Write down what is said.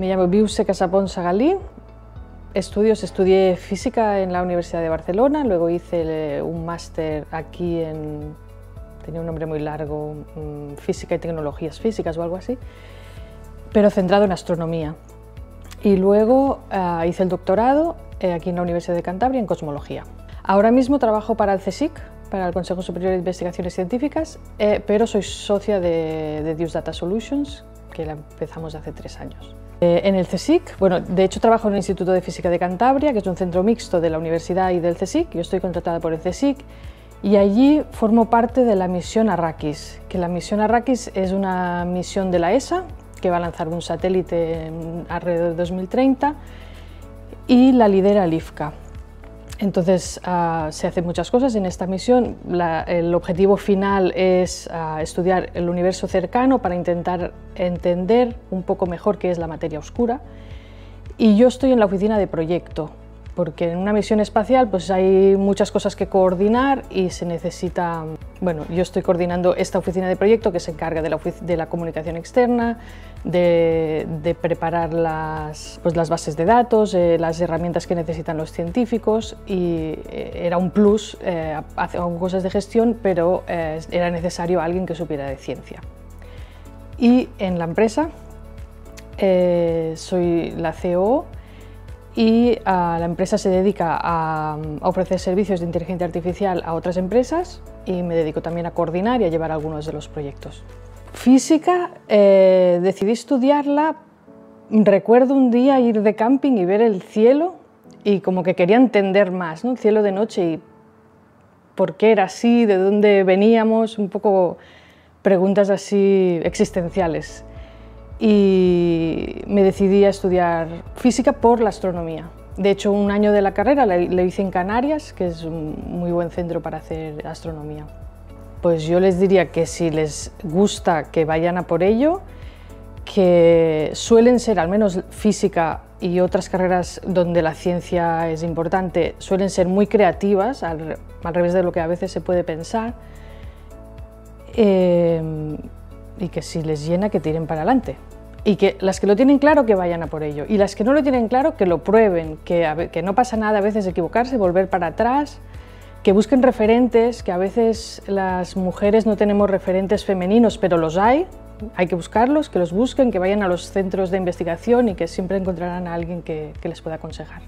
me llamo Biuse Casapón Sagalí. Estudios, estudié física en la Universidad de Barcelona, luego hice un máster aquí en, tenía un nombre muy largo, mm, Física y Tecnologías Físicas o algo así, pero centrado en astronomía. Y luego eh, hice el doctorado eh, aquí en la Universidad de Cantabria en Cosmología. Ahora mismo trabajo para el CSIC, para el Consejo Superior de Investigaciones Científicas, eh, pero soy socia de, de Deus Data Solutions, que la empezamos hace tres años. Eh, en el CSIC, bueno, de hecho trabajo en el Instituto de Física de Cantabria, que es un centro mixto de la universidad y del CSIC, yo estoy contratada por el CSIC, y allí formo parte de la misión Arrakis, que la misión Arrakis es una misión de la ESA, que va a lanzar un satélite alrededor de 2030, y la lidera el IFCA, entonces ah, se hacen muchas cosas en esta misión. el objetivo final es ah, estudiar el universo cercano para intentar entender un poco mejor qué es la materia oscura. Y yo estoy en la oficina de proyecto, porque en una misión espacial pues hay muchas cosas que coordinar y se necesita, bueno, yo estoy coordinando esta oficina de proyecto que se encarga de la, comunicación externa, de, preparar las, pues las bases de datos, eh, las herramientas que necesitan los científicos y eh, era un plus, eh, hacer cosas de gestión, pero eh, era necesario alguien que supiera de ciencia. Y en la empresa soy la CEO y la empresa se dedica a, ofrecer servicios de inteligencia artificial a otras empresas y me dedico también a coordinar y a llevar algunos de los proyectos. Física, eh, decidí estudiarla, recuerdo un día ir de camping y ver el cielo y como que quería entender más, ¿no? el cielo de noche y por qué era así, de dónde veníamos, un poco preguntas así existenciales y me decidí a estudiar física por la astronomía. De hecho, un año de la carrera le hice en Canarias, que es un muy buen centro para hacer astronomía. Pues yo les diría que si les gusta que vayan a por ello, que suelen ser, al menos física y otras carreras donde la ciencia es importante, suelen ser muy creativas, al, revés de lo que a veces se puede pensar, eh, y que si les llena, que tiren para adelante y que las que lo tienen claro que vayan a por ello y las que no lo tienen claro que lo prueben, que, que no pasa nada a veces equivocarse, volver para atrás, que busquen referentes, que a veces las mujeres no tenemos referentes femeninos, pero los hay, hay que buscarlos, que los busquen, que vayan a los centros de investigación y que siempre encontrarán a alguien que, que les pueda aconsejar.